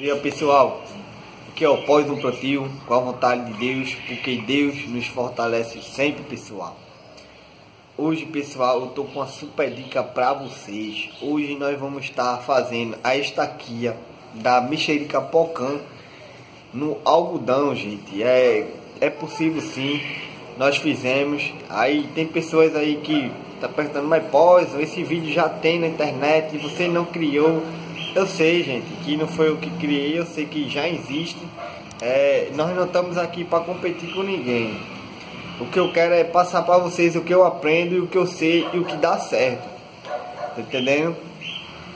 dia pessoal, aqui é o pós do plantio com a vontade de Deus, porque Deus nos fortalece sempre pessoal. Hoje pessoal eu tô com uma super dica para vocês. Hoje nós vamos estar fazendo a estaquia da mexerica pocã no algodão, gente. É, é possível sim, nós fizemos. Aí tem pessoas aí que tá perguntando, mas pós, esse vídeo já tem na internet e você não criou eu sei, gente, que não foi eu que criei, eu sei que já existe. É, nós não estamos aqui para competir com ninguém. O que eu quero é passar para vocês o que eu aprendo e o que eu sei e o que dá certo. Tá entendendo?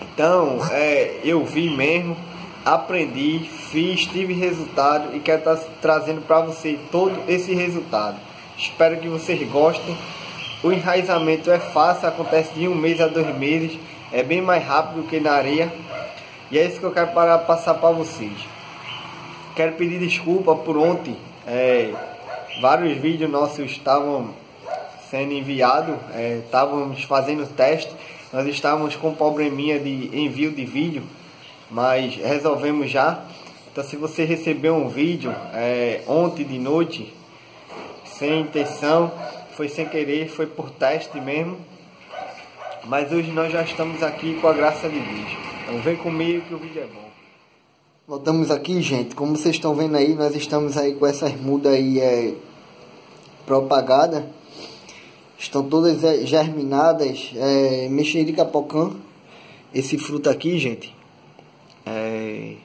Então, é, eu vi mesmo, aprendi, fiz, tive resultado e quero estar tá trazendo para vocês todo esse resultado. Espero que vocês gostem. O enraizamento é fácil, acontece de um mês a dois meses, é bem mais rápido que na areia. E é isso que eu quero para passar para vocês. Quero pedir desculpa por ontem. É, vários vídeos nossos estavam sendo enviados, é, estávamos fazendo teste. Nós estávamos com probleminha de envio de vídeo, mas resolvemos já. Então se você recebeu um vídeo é, ontem de noite, sem intenção, foi sem querer, foi por teste mesmo. Mas hoje nós já estamos aqui com a graça de Deus. Então vem comigo que o vídeo é bom. Voltamos aqui, gente. Como vocês estão vendo aí, nós estamos aí com essas mudas aí é, propagadas. Estão todas germinadas. É, mexerica pocã. Esse fruto aqui, gente. É,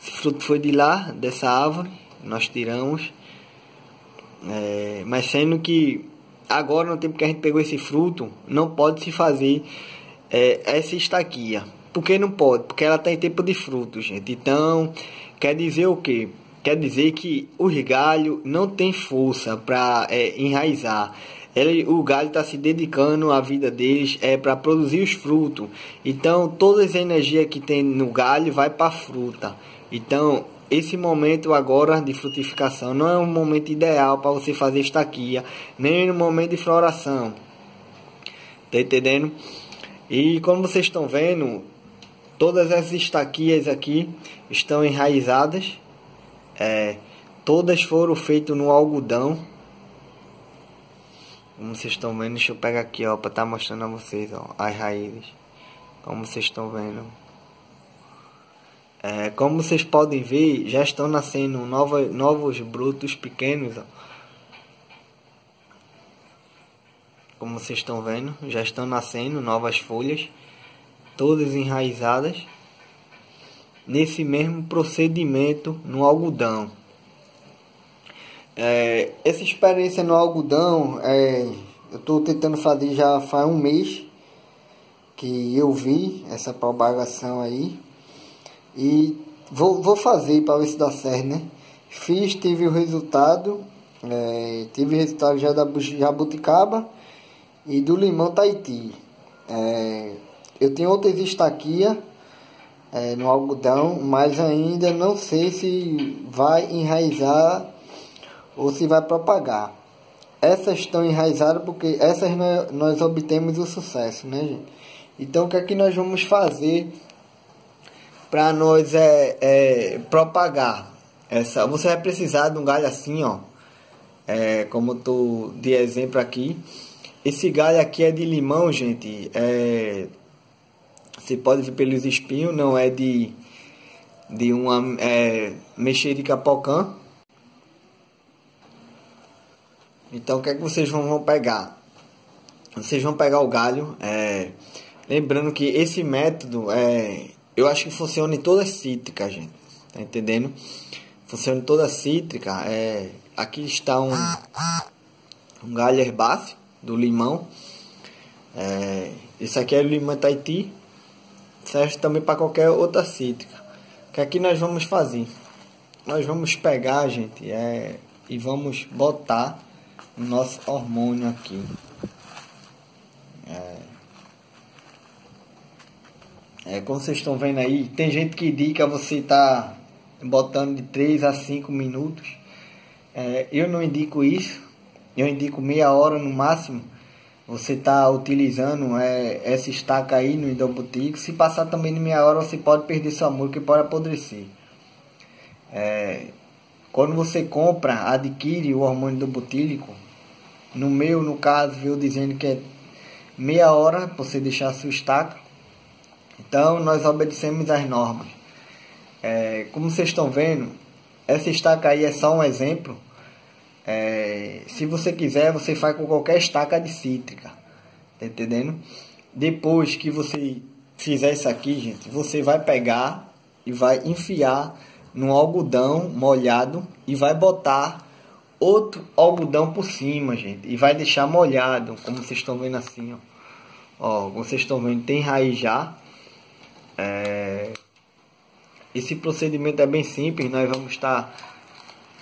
esse fruto foi de lá, dessa árvore. Nós tiramos. É, mas sendo que agora, no tempo que a gente pegou esse fruto, não pode se fazer é, essa estaquia. Por que não pode? Porque ela está em tempo de frutos, gente. Então, quer dizer o quê? Quer dizer que o galho não tem força para é, enraizar. Ele, o galho está se dedicando à vida deles é para produzir os frutos. Então, toda a energia que tem no galho vai para a fruta. Então, esse momento agora de frutificação não é um momento ideal para você fazer estaquia, nem no momento de floração. Tá entendendo? E como vocês estão vendo, Todas as estaquias aqui estão enraizadas. É, todas foram feitas no algodão. Como vocês estão vendo, deixa eu pegar aqui, ó, para estar tá mostrando a vocês, ó, as raízes. Como vocês estão vendo. É, como vocês podem ver, já estão nascendo novos, novos brotos pequenos, ó. Como vocês estão vendo, já estão nascendo novas folhas todas enraizadas nesse mesmo procedimento no algodão. É, essa experiência no algodão, é, eu estou tentando fazer já faz um mês que eu vi essa propagação aí e vou, vou fazer para ver se dá certo, né? Fiz, tive o resultado, é, tive resultado já da jabuticaba e do limão Tahiti. É, eu tenho outras estaquias é, no algodão, mas ainda não sei se vai enraizar ou se vai propagar. Essas estão enraizadas porque essas nós, nós obtemos o sucesso, né, gente? Então, o que é que nós vamos fazer para nós é, é, propagar essa? Você vai precisar de um galho assim, ó, é, como eu tô de exemplo aqui. Esse galho aqui é de limão, gente. É, você pode ver pelos espinhos, não é de, de uma é, mexerica pocã. Então o que é que vocês vão, vão pegar? Vocês vão pegar o galho. É, lembrando que esse método é, eu acho que funciona em toda cítrica, gente. Tá entendendo? Funciona em toda cítrica. É, aqui está um, um galho herbáceo do limão. É, esse aqui é o limão Tahiti serve também para qualquer outra cítrica. O que aqui nós vamos fazer? Nós vamos pegar, gente, é, e vamos botar o nosso hormônio aqui. É, é, como vocês estão vendo aí, tem gente que indica você tá botando de 3 a 5 minutos. É, eu não indico isso, eu indico meia hora no máximo. Você está utilizando é, essa estaca aí no Indobotico. Se passar também de meia hora, você pode perder seu amor, que pode apodrecer. É, quando você compra, adquire o hormônio do butílico, no meu, no caso, viu dizendo que é meia hora você deixar sua estaca. Então, nós obedecemos as normas. É, como vocês estão vendo, essa estaca aí é só um exemplo. É, se você quiser, você faz com qualquer estaca de cítrica. Tá entendendo? Depois que você fizer isso aqui, gente, você vai pegar e vai enfiar no algodão molhado e vai botar outro algodão por cima, gente. E vai deixar molhado, como vocês estão vendo assim, ó. Ó, vocês estão vendo, tem raiz já. É... Esse procedimento é bem simples, nós vamos estar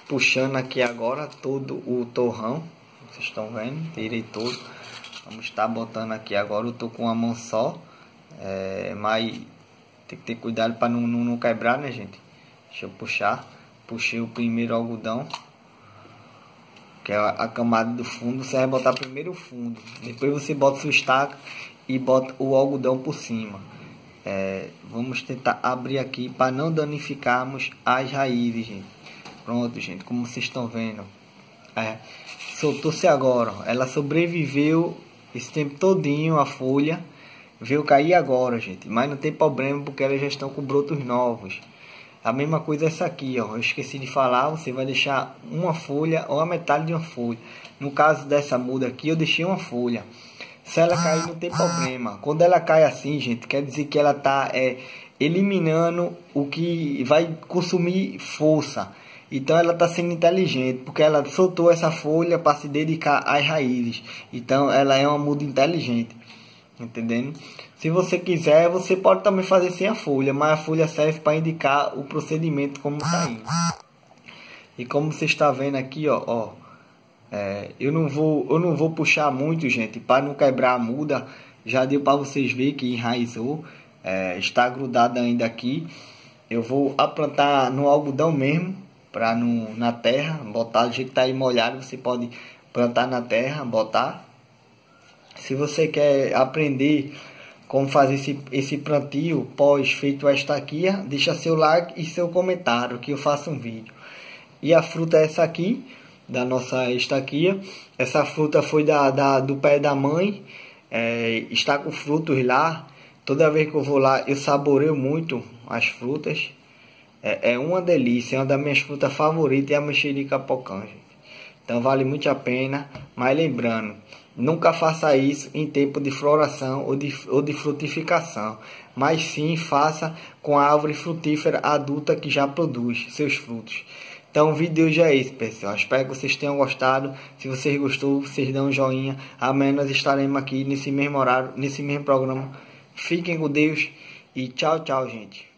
puxando aqui agora todo o torrão. Vocês estão vendo? Tirei todo. Vamos estar botando aqui agora, eu tô com uma mão só. É... Mas tem que ter cuidado para não, não, não quebrar, né, gente? Deixa eu puxar. Puxei o primeiro algodão que é a camada do fundo, você vai botar primeiro o fundo, depois você bota sua estaca e bota o algodão por cima. É, vamos tentar abrir aqui para não danificarmos as raízes, gente. Pronto, gente, como vocês estão vendo. É, Soltou-se agora, ela sobreviveu esse tempo todinho, a folha. Veio cair agora, gente, mas não tem problema porque elas já estão com brotos novos. A mesma coisa essa aqui, ó. Eu esqueci de falar, você vai deixar uma folha ou a metade de uma folha. No caso dessa muda aqui, eu deixei uma folha. Se ela cair, não tem problema. Quando ela cai assim, gente, quer dizer que ela tá é, eliminando o que vai consumir força. Então ela está sendo inteligente, porque ela soltou essa folha para se dedicar às raízes. Então ela é uma muda inteligente. Entendendo? Se você quiser, você pode também fazer sem a folha, mas a folha serve para indicar o procedimento como está indo. E como você está vendo aqui, ó, ó é, eu não vou, eu não vou puxar muito, gente, para não quebrar a muda. Já deu para vocês ver que enraizou, é, está grudado ainda aqui. Eu vou aplantar no algodão mesmo, para na terra, botar do jeito que está aí molhado, você pode plantar na terra, botar. Se você quer aprender como fazer esse, esse plantio pós feito a estaquia, deixa seu like e seu comentário que eu faço um vídeo. E a fruta é essa aqui, da nossa estaquia. Essa fruta foi da, da do pé da mãe, é, está com frutos lá. Toda vez que eu vou lá, eu saboreio muito as frutas. É, é uma delícia, é uma das minhas frutas favoritas é a mexerica pocã, gente. Então vale muito a pena, mas lembrando, Nunca faça isso em tempo de floração ou de, ou de frutificação, mas sim faça com a árvore frutífera adulta que já produz seus frutos. Então o vídeo já é esse, pessoal. Espero que vocês tenham gostado. Se vocês gostou, vocês dão um joinha. Amanhã nós estaremos aqui nesse mesmo horário, nesse mesmo programa. Fiquem com Deus e tchau, tchau, gente.